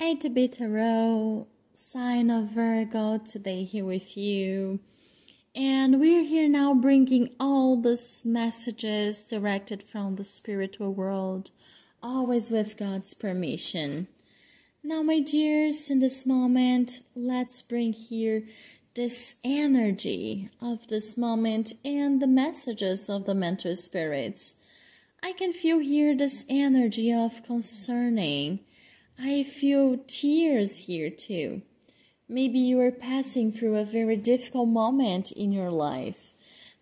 ATB tarot, sign of Virgo, today here with you. And we're here now bringing all these messages directed from the spiritual world, always with God's permission. Now, my dears, in this moment, let's bring here this energy of this moment and the messages of the mentor spirits. I can feel here this energy of concerning I feel tears here too. Maybe you are passing through a very difficult moment in your life.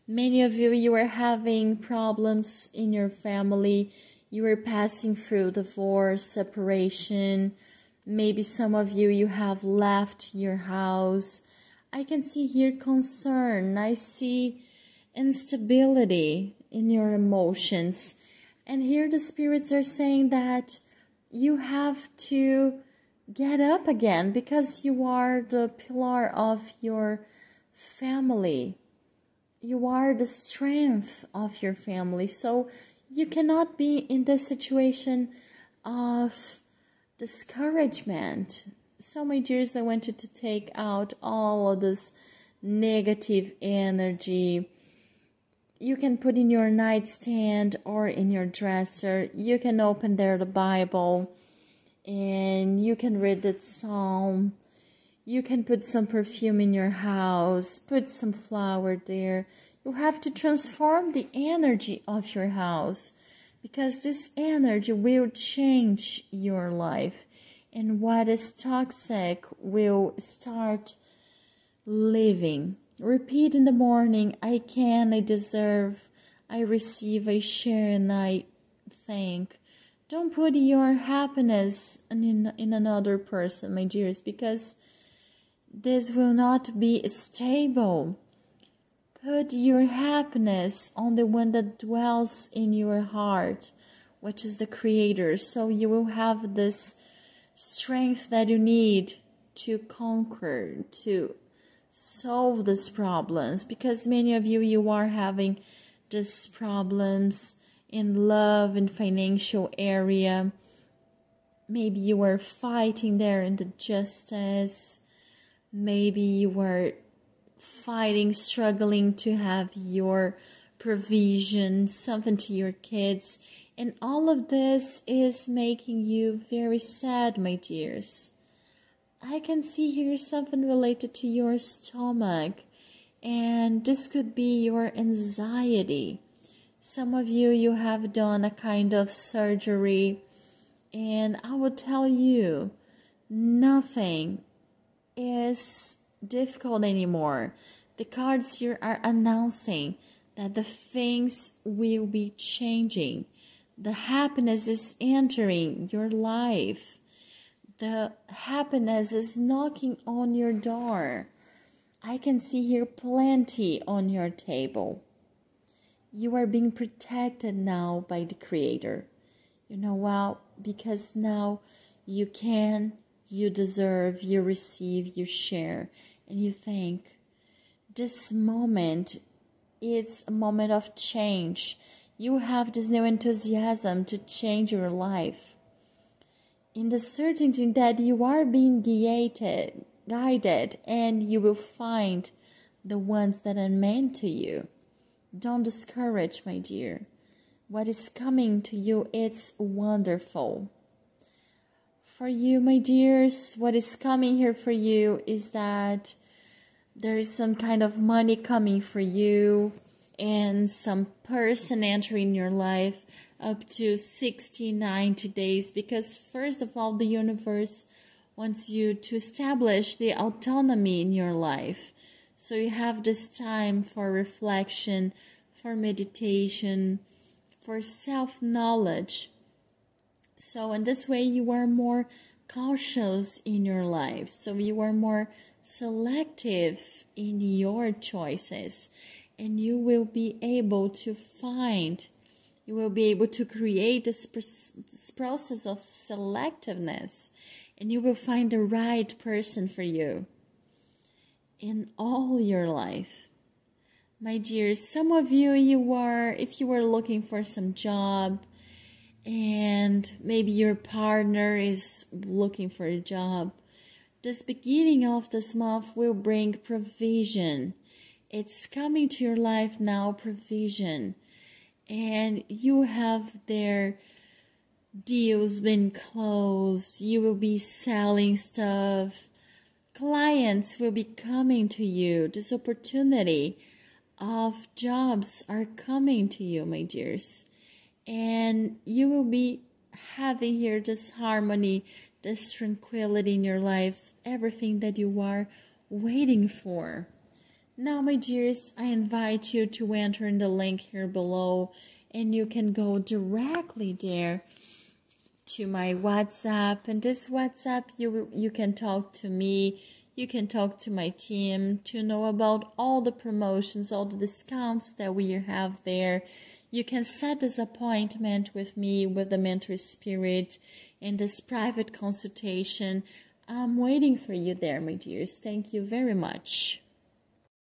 Many of you, you are having problems in your family. You are passing through divorce, separation. Maybe some of you, you have left your house. I can see here concern. I see instability in your emotions. And here the spirits are saying that you have to get up again because you are the pillar of your family. You are the strength of your family. So you cannot be in the situation of discouragement. So, my dears, I wanted to take out all of this negative energy you can put in your nightstand or in your dresser. You can open there the Bible and you can read the psalm. You can put some perfume in your house, put some flower there. You have to transform the energy of your house because this energy will change your life and what is toxic will start living Repeat in the morning I can, I deserve, I receive, I share, and I thank. Don't put your happiness in, in another person, my dears, because this will not be stable. Put your happiness on the one that dwells in your heart, which is the Creator, so you will have this strength that you need to conquer, to solve these problems because many of you you are having these problems in love and financial area. Maybe you were fighting there in the justice. Maybe you were fighting struggling to have your provision something to your kids. And all of this is making you very sad my dears I can see here something related to your stomach, and this could be your anxiety. Some of you, you have done a kind of surgery, and I will tell you, nothing is difficult anymore. The cards here are announcing that the things will be changing. The happiness is entering your life the happiness is knocking on your door. I can see here plenty on your table. You are being protected now by the Creator. You know, well, because now you can, you deserve, you receive, you share, and you think this moment it's a moment of change. You have this new enthusiasm to change your life in the certainty that you are being guided, guided, and you will find the ones that are meant to you. Don't discourage, my dear. What is coming to you, it's wonderful. For you, my dears, what is coming here for you is that there is some kind of money coming for you and some person entering your life up to 60, 90 days because, first of all, the universe wants you to establish the autonomy in your life. So you have this time for reflection, for meditation, for self knowledge. So, in this way, you are more cautious in your life. So, you are more selective in your choices and you will be able to find you will be able to create this, this process of selectiveness and you will find the right person for you in all your life my dear some of you you are if you are looking for some job and maybe your partner is looking for a job. This beginning of this month will bring provision. It's coming to your life now, provision. And you have their deals been closed. You will be selling stuff. Clients will be coming to you. This opportunity of jobs are coming to you, my dears and you will be having here this harmony, this tranquility in your life, everything that you are waiting for. Now, my dears, I invite you to enter in the link here below, and you can go directly there to my WhatsApp. And this WhatsApp, you you can talk to me. You can talk to my team to know about all the promotions, all the discounts that we have there you can set this appointment with me with the mentor spirit in this private consultation. I'm waiting for you there, my dears. Thank you very much.